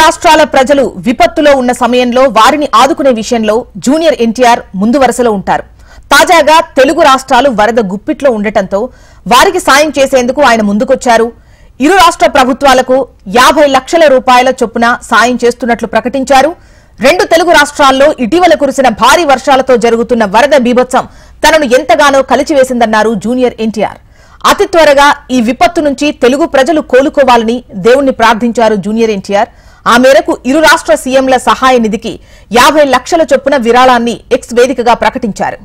రాష్ట్రాల ప్రజలు విపత్తులో ఉన్న సమయంలో వారిని ఆదుకునే విషయంలో జూనియర్ ఎన్టీఆర్ ముందు వరుసలో ఉంటారు. తాజాగా తెలుగు రాష్ట్రాలు వరద గుప్పిట్లో ఉండటంతో వారికి సాయం చేసేందుకు ఆయన ముందుకొచ్చారు. ఇరు రాష్ట్ర ప్రభుత్వాలకు యాభై లక్షల రూపాయల చొప్పున సాయం చేస్తున్నట్లు ప్రకటించారు. రెండు తెలుగు రాష్ట్రాల్లో ఇటీవల కురిసిన భారీ వర్షాలతో జరుగుతున్న వరద బీభత్సం తనను ఎంతగానో కలిచివేసిందన్నారు జూనియర్ ఎన్టీఆర్. అతి త్వరగా ఈ విపత్తు నుంచి తెలుగు ప్రజలు కోలుకోవాలని దేవుణ్ణి ప్రార్థించారు జూనియర్ ఎన్టీఆర్. ఆ మేరకు ఇరు రాష్ట్ర సీఎంల సహాయ నిధికి యాభై లక్షల చొప్పున విరాళాన్ని ఎక్స్ వేదికగా ప్రకటించారు.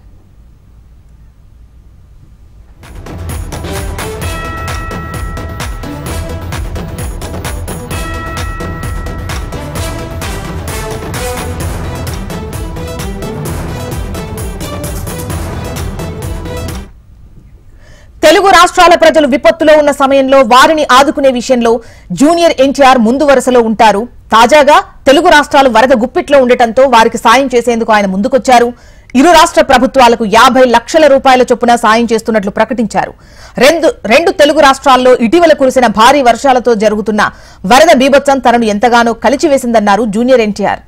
తెలుగు రాష్ట్రాల ప్రజలు విపత్తులో ఉన్న సమయంలో వారిని ఆదుకునే విషయంలో జూనియర్ ఎన్టీఆర్ ముందు వరుసలో ఉంటారు. తాజాగా తెలుగు రాష్ట్రాలు వరద గుప్పిట్లో ఉండటంతో వారికి సాయం చేసేందుకు ఆయన ముందుకొచ్చారు. ఇరు రాష్ట్ర ప్రభుత్వాలకు యాభై లక్షల రూపాయల చొప్పున సాయం చేస్తున్నట్లు ప్రకటించారు. రెండు రెండు తెలుగు రాష్ట్రాల్లో ఇటీవల కురిసిన భారీ వర్షాలతో జరుగుతున్న వరద బీభత్సం తనను ఎంతగానో కలిచివేసిందన్నారు జూనియర్ ఎన్టీఆర్.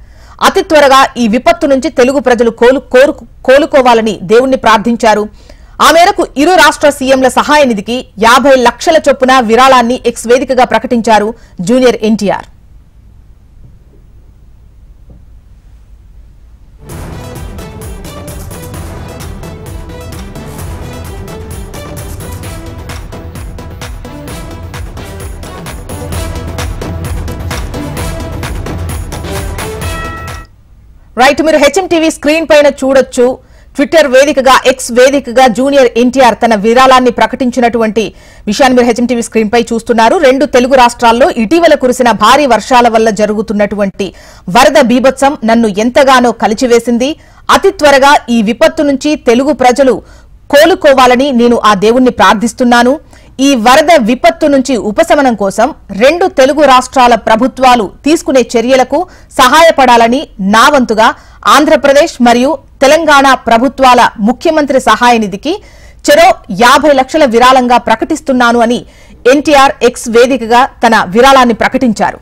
అతి త్వరగా ఈ విపత్తు నుంచి తెలుగు ప్రజలు కోలు కోరు- కోలుకోవాలని దేవుణ్ణి ప్రార్థించారు. ఆ మేరకు ఇరు రాష్ట్ర సీఎంల సహాయ నిధికి యాభై లక్షల చొప్పున విరాళాన్ని ఎక్స్ వేదికగా ప్రకటించారు జూనియర్ ఎన్టీఆర్. రైట్ మీరు హెచ్ఎం టీవీ స్క్రీన్ పైన చూడొచ్చు. ట్విట్టర్ వేదికగా ఎక్స్ వేదికగా జూనియర్ ఎన్టీఆర్ తన విరాళాన్ని ప్రకటించినటువంటి విషయాన్ని మీరు హెచ్ఎం టీవీ స్క్రీన్ పై చూస్తున్నారు. రెండు తెలుగు రాష్ట్రాల్లో ఇటీవల కురిసిన భారీ వర్షాల వల్ల జరుగుతున్నటువంటి వరద బీభత్సం నన్ను ఎంతగానో కలిచివేసింది. అతి త్వరగా ఈ విపత్తు నుంచి తెలుగు ప్రజలు కోలుకోవాలని నేను ఆ దేవుణ్ణి ప్రార్థిస్తున్నాను. ఈ వరద విపత్తు నుంచి ఉపశమనం కోసం రెండు తెలుగు రాష్ట్రాల ప్రభుత్వాలు తీసుకునే చర్యలకు సహాయపడాలని నా వంతుగా ఆంధ్రప్రదేశ్ మరియు తెలంగాణ ప్రభుత్వాల ముఖ్యమంత్రి సహాయ నిధికి చెరో యాభై లక్షల విరాళంగా ప్రకటిస్తున్నాను అని ఎన్టీఆర్ ఎక్స్ వేదికగా తన విరాళాన్ని ప్రకటించారు.